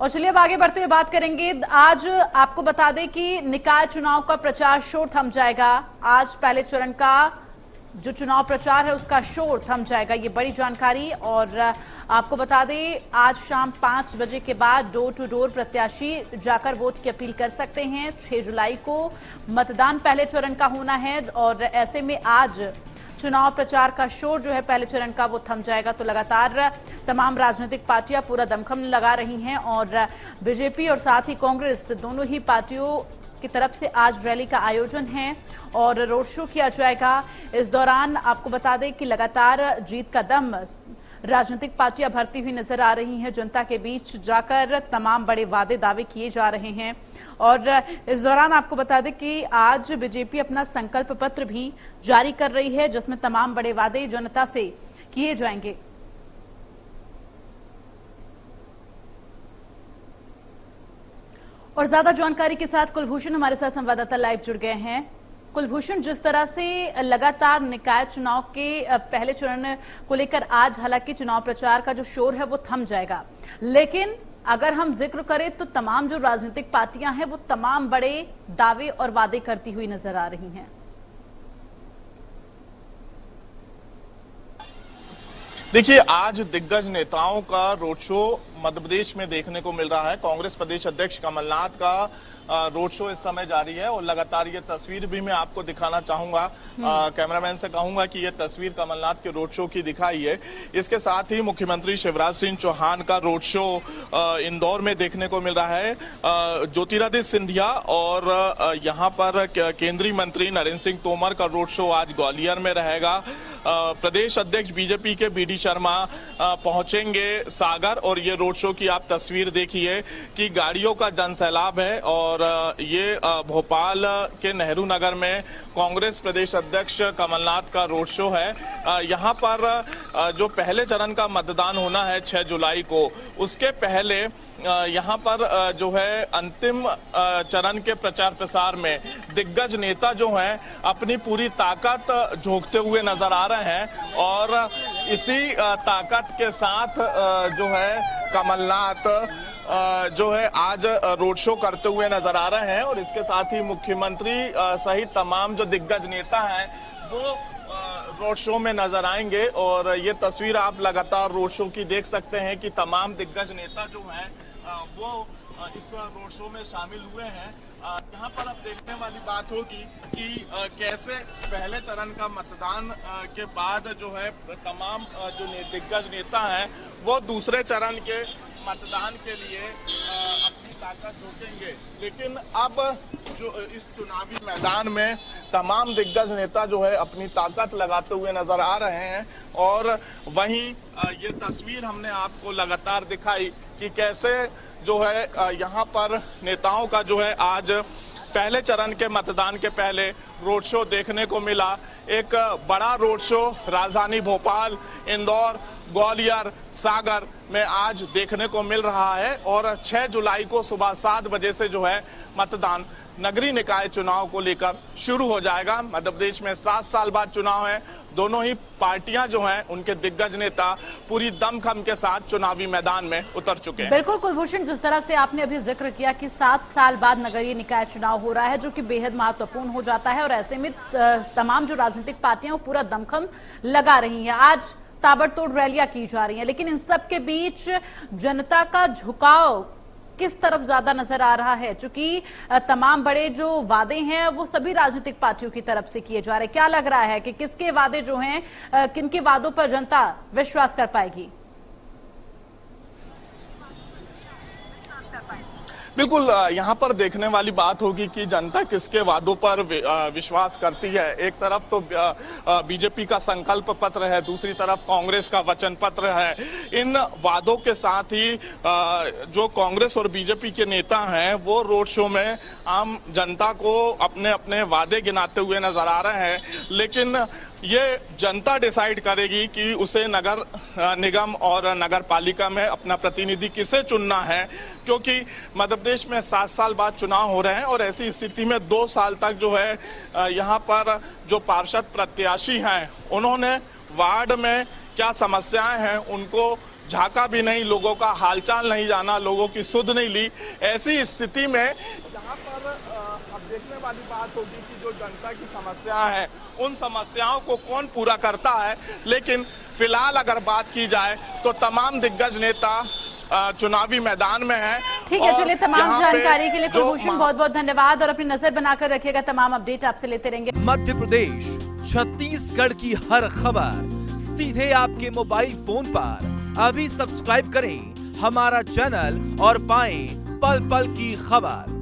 और चलिए अब आगे बढ़ते हुए बात करेंगे। आज आपको बता दें कि निकाय चुनाव का प्रचार शोर थम जाएगा। आज पहले चरण का जो चुनाव प्रचार है, उसका शोर थम जाएगा, ये बड़ी जानकारी। और आपको बता दें, आज शाम पाँच बजे के बाद डोर टू डोर प्रत्याशी जाकर वोट की अपील कर सकते हैं। छह जुलाई को मतदान पहले चरण का होना है और ऐसे में आज चुनाव प्रचार का शोर जो है पहले चरण का वो थम जाएगा तो लगातार तमाम राजनीतिक पार्टियाँ पूरा दमखम लगा रही हैं और बीजेपी और साथ ही कांग्रेस दोनों ही पार्टियों की तरफ़ से आज रैली का आयोजन है और रोड शो किया जाएगा। इस दौरान आपको बता दें कि लगातार जीत का दम राजनीतिक पार्टियाँ भरती हुई नज़र आ रही हैं। जनता के बीच जाकर तमाम बड़े वादे दावे किए जा रहे हैं। और इस दौरान आपको बता दें कि आज बीजेपी अपना संकल्प पत्र भी जारी कर रही है, जिसमें तमाम बड़े वादे जनता से किए जाएँगे। और ज़्यादा जानकारी के साथ कुलभूषण हमारे साथ संवाददाता लाइव जुड़ गए हैं। कुलभूषण, जिस तरह से लगातार निकाय चुनाव के पहले चरण को लेकर आज हालाँकि चुनाव प्रचार का जो शोर है वो थम जाएगा। लेकिन अगर हम ज़िक्र करें तो तमाम जो राजनीतिक पार्टियाँ हैं, वो तमाम बड़े दावे और वादे करती हुई नज़र आ रही हैं। देखिए आज दिग्गज नेताओं का रोड शो मध्य प्रदेश में देखने को मिल रहा है। कांग्रेस प्रदेश अध्यक्ष कमलनाथ का रोड शो इस समय जारी है और लगातार ये तस्वीर भी मैं आपको दिखाना चाहूँगा। हम्म। कैमरामैन से कहूँगा कि ये तस्वीर कमलनाथ के रोड शो की दिखाई है। इसके साथ ही मुख्यमंत्री शिवराज सिंह चौहान का रोड शो इंदौर में देखने को मिल रहा है। ज्योतिरादित्य सिंधिया और यहाँ पर केंद्रीय मंत्री नरेंद्र सिंह तोमर का रोड शो आज ग्वालियर में रहेगा। प्रदेश अध्यक्ष बीजेपी के बी डी शर्मा पहुँचेंगे सागर और ये रोड शो की आप तस्वीर देखिए कि गाड़ियों का जनसैलाब है और ये भोपाल के नेहरू नगर में कांग्रेस प्रदेश अध्यक्ष कमलनाथ का रोड शो है। यहाँ पर जो पहले चरण का मतदान होना है 6 जुलाई को, उसके पहले यहाँ पर जो है अंतिम चरण के प्रचार प्रसार में दिग्गज नेता जो हैं, अपनी पूरी ताकत झोंकते हुए नज़र आ रहे हैं। और इसी ताकत के साथ जो है कमलनाथ जो है आज रोड शो करते हुए नज़र आ रहे हैं और इसके साथ ही मुख्यमंत्री सहित तमाम जो दिग्गज नेता हैं, वो रोड शो में नज़र आएँगे और ये तस्वीर आप लगातार रोड शो की देख सकते हैं कि तमाम दिग्गज नेता जो हैं वो इस रोड शो में शामिल हुए हैं। यहाँ पर अब देखने वाली बात होगी कि कैसे पहले चरण का मतदान के बाद जो है, तमाम जो दिग्गज नेता हैं, वो दूसरे चरण के मतदान के लिए ताकत रोकेंगे लेकिन अब जो, इस चुनावी मैदान में तमाम दिग्गज नेता जो है अपनी ताकत लगाते हुए नज़र आ रहे हैं और वहीं ये तस्वीर हमने आपको लगातार दिखाई कि कैसे जो है यहाँ पर नेताओं का जो है आज पहले चरण के मतदान के पहले रोड शो देखने को मिला। एक बड़ा रोड शो, राजधानी भोपाल, इंदौर ग्वालियर सागर में आज देखने को मिल रहा है और 6 जुलाई को सुबह सात बजे से जो है मतदान नगरीय निकाय चुनाव को लेकर शुरू हो जाएगा। मध्य प्रदेश में सात साल बाद चुनाव है। दोनों ही पार्टियाँ जो हैं, उनके दिग्गज नेता पूरी दमखम के साथ चुनावी मैदान में उतर चुके हैं। बिल्कुल, कुलभूषण, जिस तरह से आपने अभी ज़िक्र किया कि सात साल बाद नगरीय निकाय चुनाव हो रहा है, जो कि बेहद महत्वपूर्ण हो जाता है और ऐसे में तमाम जो राजनीतिक पार्टियाँ वो पूरा दमखम लगा रही है। आज ताबड़तोड़ रैलियाँ की जा रही हैं, लेकिन इन सब के बीच जनता का झुकाव किस तरफ़ ज़्यादा नज़र आ रहा है? चूँकि तमाम बड़े जो वादे हैं, वो सभी राजनीतिक पार्टियों की तरफ़ से किए जा रहे हैं। क्या लग रहा है कि किसके वादे जो हैं किनके वादों पर जनता विश्वास कर पाएगी? बिल्कुल यहाँ पर देखने वाली बात होगी कि जनता किसके वादों पर विश्वास करती है। एक तरफ़ तो बीजेपी का संकल्प पत्र है, दूसरी तरफ़ कांग्रेस का वचन पत्र है। इन वादों के साथ ही जो कांग्रेस और बीजेपी के नेता हैं, वो रोड शो में आम जनता को अपने अपने वादे गिनाते हुए नज़र आ रहे हैं। लेकिन ये जनता डिसाइड करेगी कि उसे नगर निगम और नगर पालिका में अपना प्रतिनिधि किसे चुनना है, क्योंकि मध्य प्रदेश में सात साल बाद चुनाव हो रहे हैं और ऐसी स्थिति में दो साल तक जो है यहाँ पर जो पार्षद प्रत्याशी हैं, उन्होंने वार्ड में क्या समस्याएँ हैं, उनको झाका भी नहीं लोगों का हालचाल नहीं जाना लोगों की सुध नहीं ली। ऐसी स्थिति में यहाँ पर अब देखने वाली बात होगी कि जो जनता की समस्या है उन समस्याओं को कौन पूरा करता है। लेकिन फ़िलहाल अगर बात की जाए तो तमाम दिग्गज नेता चुनावी मैदान में है ठीक है चलिए तमाम जानकारी के लिए कुलभूषण बहुत बहुत धन्यवाद और अपनी नज़र बनाकर रखिएगा तमाम अपडेट आपसे लेते रहेंगे। मध्य प्रदेश छत्तीसगढ़ की हर खबर सीधे आपके मोबाइल फ़ोन पर। अभी सब्सक्राइब करें हमारा चैनल और पाएँ पल पल की खबर।